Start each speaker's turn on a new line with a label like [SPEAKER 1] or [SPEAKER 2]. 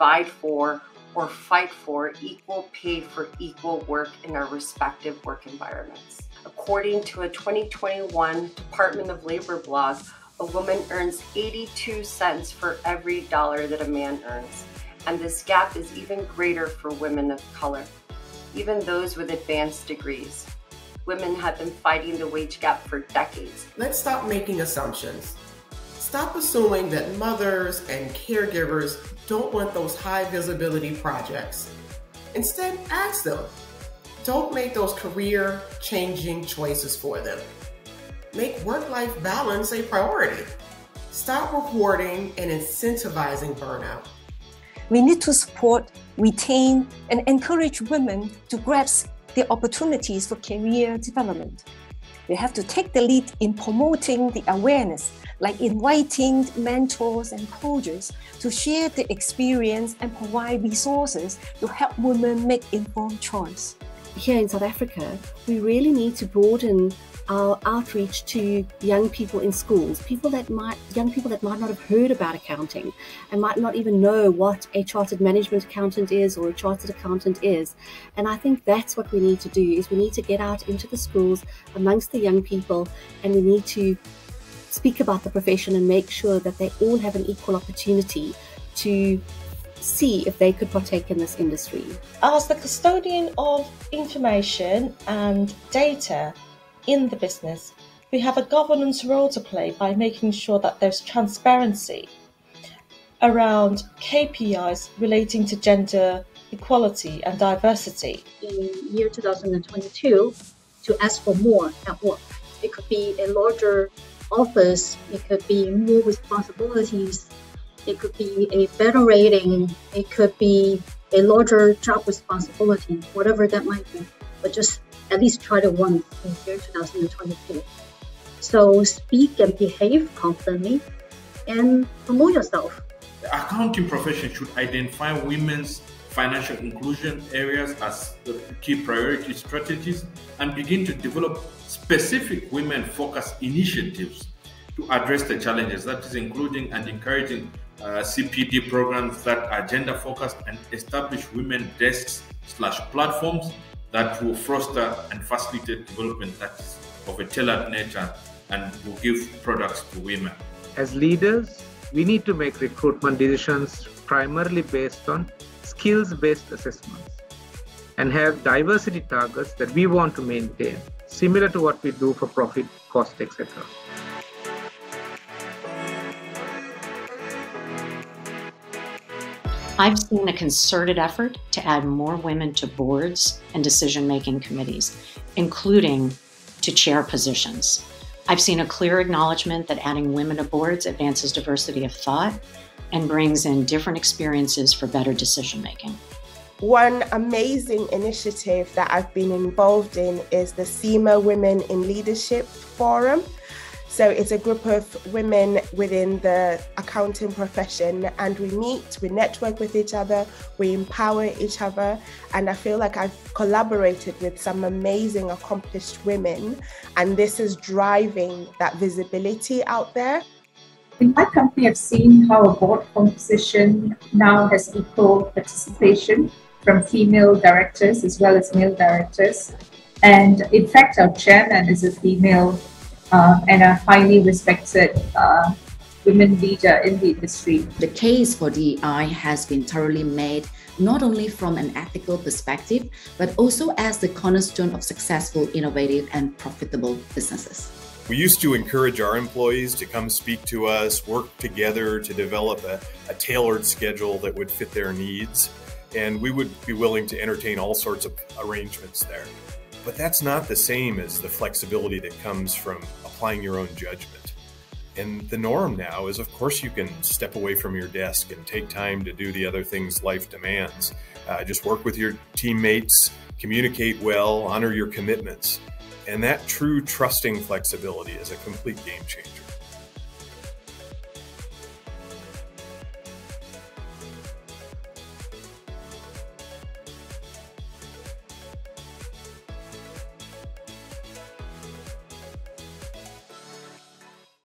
[SPEAKER 1] provide for or fight for equal pay for equal work in our respective work environments. According to a 2021 Department of Labor blog, a woman earns 82 cents for every dollar that a man earns, and this gap is even greater for women of color, even those with advanced degrees. Women have been fighting the wage gap for decades.
[SPEAKER 2] Let's stop making assumptions. Stop assuming that mothers and caregivers don't want those high visibility projects. Instead, ask them. Don't make those career changing choices for them. Make work life balance a priority. Stop rewarding and incentivizing burnout.
[SPEAKER 3] We need to support, retain, and encourage women to grasp the opportunities for career development. We have to take the lead in promoting the awareness like inviting mentors and coaches to share their experience and provide resources to help women make informed choice.
[SPEAKER 4] Here in South Africa, we really need to broaden our outreach to young people in schools, people that might, young people that might not have heard about accounting and might not even know what a chartered management accountant is or a chartered accountant is. And I think that's what we need to do is we need to get out into the schools amongst the young people and we need to speak about the profession and make sure that they all have an equal opportunity to see if they could partake in this industry.
[SPEAKER 5] As the custodian of information and data in the business, we have a governance role to play by making sure that there's transparency around KPIs relating to gender equality and diversity.
[SPEAKER 6] In year 2022, to ask for more at work. It could be a larger office, it could be more responsibilities, it could be a better rating, it could be a larger job responsibility, whatever that might be. But just at least try to one in year 2022. So speak and behave confidently and promote yourself.
[SPEAKER 7] The accounting profession should identify women's financial inclusion areas as key priority strategies and begin to develop specific women focused initiatives to address the challenges that is including and encouraging uh, CPD programs that are gender focused and establish women desks slash platforms that will foster and facilitate development that is of a tailored nature and will give products to women.
[SPEAKER 8] As leaders, we need to make recruitment decisions primarily based on skills based assessments and have diversity targets that we want to maintain, similar to what we do for profit, cost, etc.
[SPEAKER 9] I've seen a concerted effort to add more women to boards and decision making committees, including to chair positions. I've seen a clear acknowledgement that adding women to boards advances diversity of thought and brings in different experiences for better decision making.
[SPEAKER 10] One amazing initiative that I've been involved in is the CIMA Women in Leadership Forum. So it's a group of women within the accounting profession, and we meet, we network with each other, we empower each other. And I feel like I've collaborated with some amazing, accomplished women, and this is driving that visibility out there.
[SPEAKER 11] In my company, I've seen how a board composition now has equal participation from female directors as well as male directors. And in fact, our chairman is a female uh, and a highly respected uh, women leader in the industry.
[SPEAKER 12] The case for DEI has been thoroughly made not only from an ethical perspective, but also as the cornerstone of successful, innovative, and profitable businesses.
[SPEAKER 13] We used to encourage our employees to come speak to us, work together to develop a, a tailored schedule that would fit their needs. And we would be willing to entertain all sorts of arrangements there. But that's not the same as the flexibility that comes from applying your own judgment. And the norm now is, of course, you can step away from your desk and take time to do the other things life demands. Uh, just work with your teammates, communicate well, honor your commitments. And that true trusting flexibility is a complete game changer.